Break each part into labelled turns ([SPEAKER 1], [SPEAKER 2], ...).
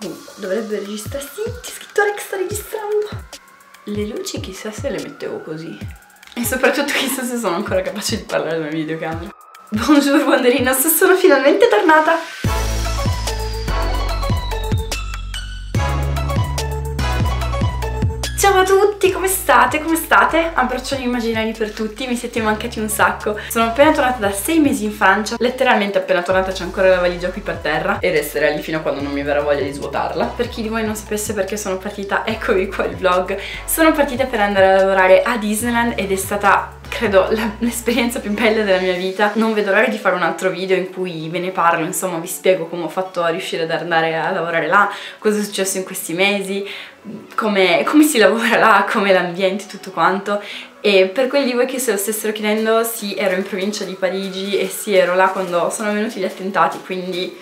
[SPEAKER 1] Comunque, dovrebbe registrare. Sì, c'è scritto Rex sta registrando. Le luci chissà se le mettevo così. E soprattutto chissà se sono ancora capace di parlare mia videocamera. Buongiorno Wanderina, sono finalmente tornata! Ciao a tutti, come state? Come state? Abbraccioni immaginari per tutti, mi siete mancati un sacco. Sono appena tornata da sei mesi in Francia, letteralmente appena tornata c'è ancora la valigia qui per terra e resterà lì fino a quando non mi verrà voglia di svuotarla. Per chi di voi non sapesse perché sono partita, eccovi qua il vlog. Sono partita per andare a lavorare a Disneyland ed è stata credo l'esperienza più bella della mia vita. Non vedo l'ora di fare un altro video in cui ve ne parlo, insomma vi spiego come ho fatto a riuscire ad andare a lavorare là, cosa è successo in questi mesi, come, come si lavora là, come l'ambiente, tutto quanto. E per quelli di voi che se lo stessero chiedendo, sì, ero in provincia di Parigi e sì, ero là quando sono venuti gli attentati, quindi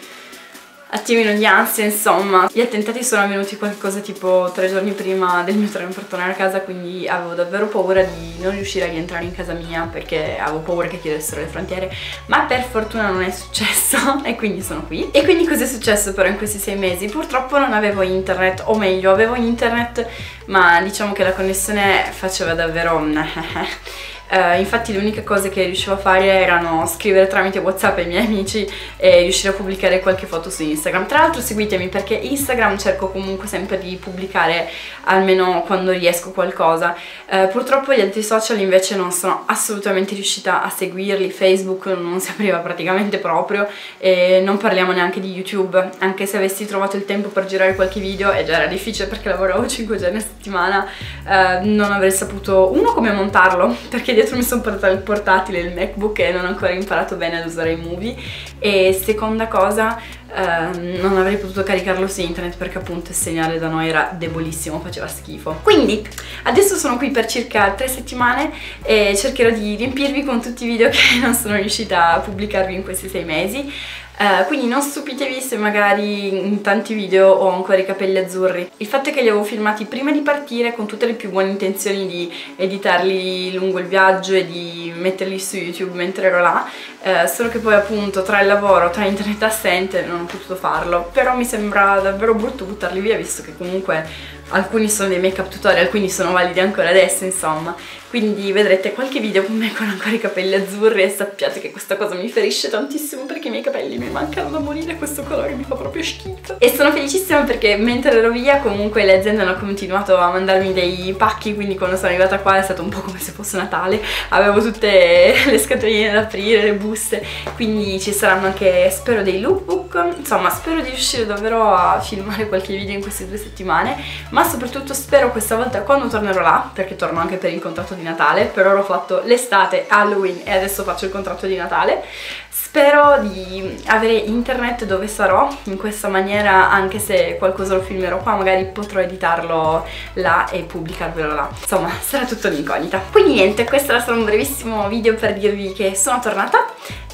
[SPEAKER 1] attimino di ansia insomma. Gli attentati sono avvenuti qualcosa tipo tre giorni prima del mio per tornare a casa quindi avevo davvero paura di non riuscire a rientrare in casa mia perché avevo paura che chiudessero le frontiere. Ma per fortuna non è successo e quindi sono qui. E quindi cosa è successo però in questi sei mesi? purtroppo non avevo internet o meglio avevo internet ma diciamo che la connessione faceva davvero Uh, infatti le uniche cose che riuscivo a fare erano scrivere tramite whatsapp ai miei amici e riuscire a pubblicare qualche foto su Instagram. Tra l'altro seguitemi perché Instagram cerco comunque sempre di pubblicare almeno quando riesco qualcosa. Uh, purtroppo gli altri social invece non sono assolutamente riuscita a seguirli. Facebook non si apriva praticamente proprio e non parliamo neanche di YouTube. Anche se avessi trovato il tempo per girare qualche video e già era difficile perché lavoravo 5 giorni a settimana uh, non avrei saputo uno come montarlo perché dietro mi sono portata il portatile, il MacBook e non ho ancora imparato bene ad usare i movie. E seconda cosa Uh, non avrei potuto caricarlo su internet perché appunto il segnale da noi era debolissimo, faceva schifo. Quindi adesso sono qui per circa tre settimane e cercherò di riempirvi con tutti i video che non sono riuscita a pubblicarvi in questi sei mesi. Uh, quindi non stupitevi se magari in tanti video ho ancora i capelli azzurri. Il fatto è che li avevo filmati prima di partire con tutte le più buone intenzioni di editarli lungo il viaggio e di metterli su YouTube mentre ero là, uh, solo che poi appunto tra il lavoro, tra internet assente non ho potuto farlo, però mi sembra davvero brutto buttarli via visto che comunque alcuni sono dei make up tutorial, alcuni sono validi ancora adesso insomma. Quindi vedrete qualche video con me con ancora i capelli azzurri e sappiate che questa cosa mi ferisce tantissimo perché i miei capelli mi mancano da morire questo colore mi fa proprio schifo. E sono felicissima perché mentre ero via comunque le aziende hanno continuato a mandarmi dei pacchi quindi quando sono arrivata qua è stato un po' come se fosse Natale. Avevo tutte le scatoline da aprire, le buste quindi ci saranno anche spero dei lookbook insomma spero di riuscire davvero a filmare qualche video in queste due settimane ma soprattutto spero questa volta quando tornerò là perché torno anche per il contratto di Natale, per ora ho fatto l'estate, Halloween e adesso faccio il contratto di Natale. Spero di avere internet dove sarò in questa maniera, anche se qualcosa lo filmerò qua, magari potrò editarlo là e pubblicarvelo là. Insomma, sarà tutto un'incognita. Quindi niente, questo era solo un brevissimo video per dirvi che sono tornata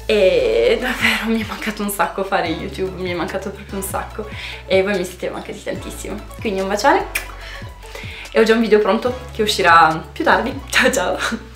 [SPEAKER 1] e davvero mi è mancato un sacco fare YouTube, mi è mancato proprio un sacco e voi mi siete mancati tantissimo. Quindi un bacione e ho già un video pronto che uscirà più tardi. Ciao ciao!